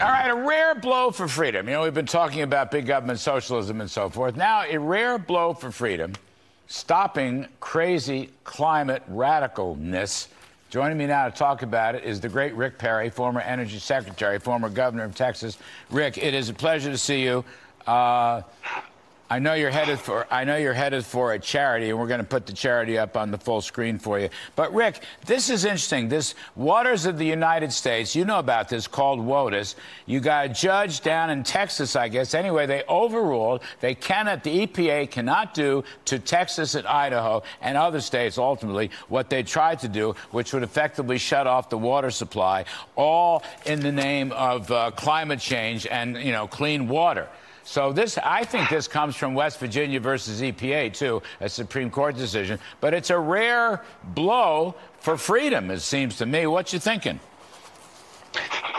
All right, a rare blow for freedom. You know, we've been talking about big government socialism and so forth. Now, a rare blow for freedom, stopping crazy climate radicalness. Joining me now to talk about it is the great Rick Perry, former energy secretary, former governor of Texas. Rick, it is a pleasure to see you. Uh, I know you're headed for I know you're headed for a charity, and we're going to put the charity up on the full screen for you. But Rick, this is interesting. This Waters of the United States, you know about this called WOTUS. You got a judge down in Texas, I guess. Anyway, they overruled. They cannot. The EPA cannot do to Texas and Idaho and other states ultimately what they tried to do, which would effectively shut off the water supply, all in the name of uh, climate change and you know clean water. So this, I think this comes from West Virginia versus EPA too, a Supreme Court decision. But it's a rare blow for freedom, it seems to me. What you thinking?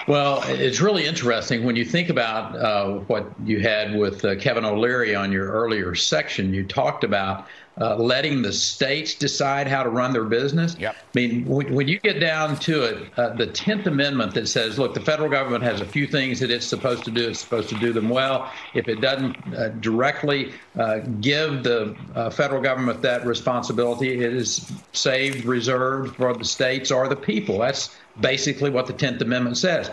Well, it's really interesting when you think about uh, what you had with uh, Kevin O'Leary on your earlier section. You talked about uh, letting the states decide how to run their business. Yep. I mean, when, when you get down to it, uh, the 10th Amendment that says, look, the federal government has a few things that it's supposed to do, it's supposed to do them well. If it doesn't uh, directly uh, give the uh, federal government that responsibility, it is saved, reserved for the states or the people. That's basically what the 10th Amendment says.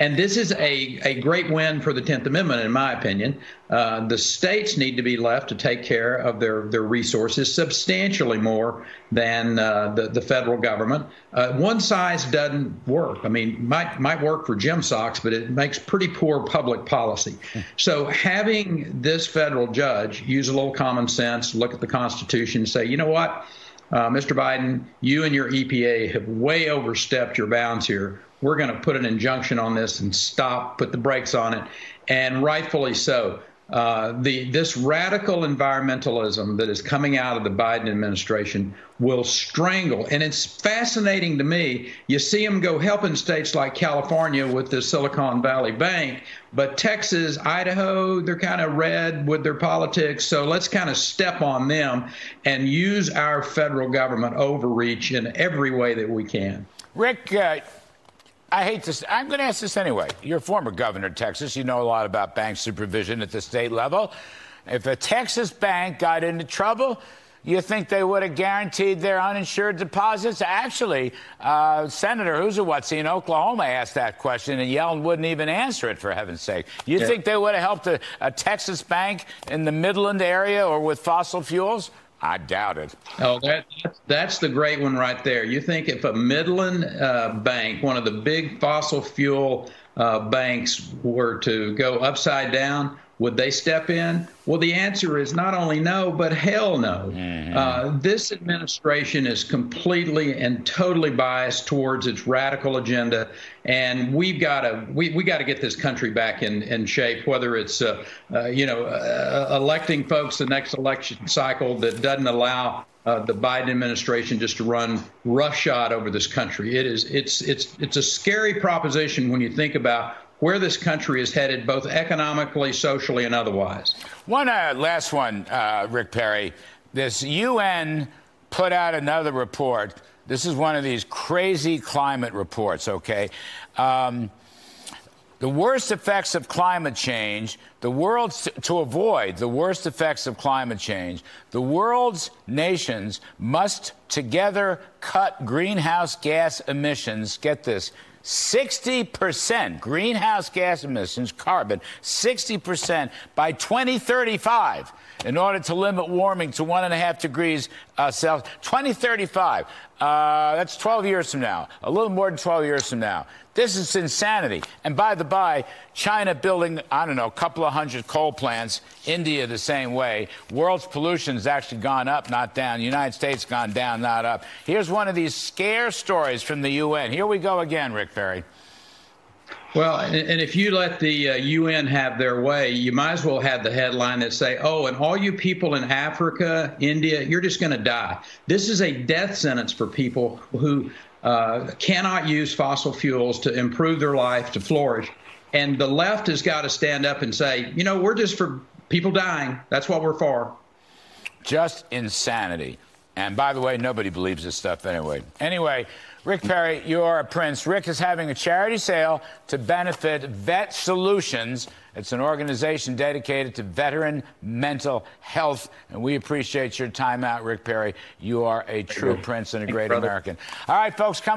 And this is a, a great win for the 10th Amendment, in my opinion. Uh, the states need to be left to take care of their, their resources substantially more than uh, the, the federal government. Uh, one size doesn't work. I mean, might, might work for gym Socks, but it makes pretty poor public policy. So having this federal judge use a little common sense, look at the Constitution, say, you know what? Uh, Mr. Biden, you and your EPA have way overstepped your bounds here we're going to put an injunction on this and stop, put the brakes on it, and rightfully so. Uh, the this radical environmentalism that is coming out of the Biden administration will strangle. And it's fascinating to me. You see them go helping states like California with the Silicon Valley Bank, but Texas, Idaho, they're kind of red with their politics. So let's kind of step on them and use our federal government overreach in every way that we can. Rick, uh, I hate this. I'm going to ask this anyway. You're a former governor of Texas. You know a lot about bank supervision at the state level. If a Texas bank got into trouble, you think they would have guaranteed their uninsured deposits? Actually, uh, Senator Who's-a-What's in Oklahoma asked that question, and Yellen wouldn't even answer it, for heaven's sake. You yeah. think they would have helped a, a Texas bank in the Midland area or with fossil fuels? I doubt it. Oh, that, that's the great one right there. You think if a Midland uh, bank, one of the big fossil fuel uh, banks, were to go upside down, would they step in? Well, the answer is not only no, but hell no. Mm-hmm. Uh, this administration is completely and totally biased towards its radical agenda, and we've got to we, we got to get this country back in, in shape. Whether it's uh, uh, you know uh, electing folks the next election cycle that doesn't allow uh, the Biden administration just to run roughshod over this country. It is it's it's it's a scary proposition when you think about where this country is headed, both economically, socially, and otherwise. One uh, last one, uh, Rick Perry. This UN put out another report. This is one of these crazy climate reports, okay? Um, the worst effects of climate change, the world's to avoid the worst effects of climate change, the world's nations must together cut greenhouse gas emissions. Get this 60% greenhouse gas emissions, carbon, 60% by 2035 in order to limit warming to one and a half degrees uh, Celsius. 2035. Uh, that's 12 years from now, a little more than 12 years from now. This is insanity. And by the by, China building, I don't know, a couple of hundred coal plants, India the same way. World's pollution has actually gone up, not down. United States gone down, not up. Here's one of these scare stories from the UN. Here we go again, Rick Perry. Well, and if you let the uh, UN have their way, you might as well have the headline that say, "Oh, and all you people in Africa, India, you're just going to die." This is a death sentence for people who uh, cannot use fossil fuels to improve their life, to flourish. And the left has got to stand up and say, you know, we're just for people dying. That's what we're for. Just insanity. And by the way, nobody believes this stuff anyway. Anyway, Rick Perry, you're a prince. Rick is having a charity sale to benefit Vet Solutions. It's an organization dedicated to veteran mental health. And we appreciate your time out, Rick Perry. You are a true prince and a great American. All right, folks, come.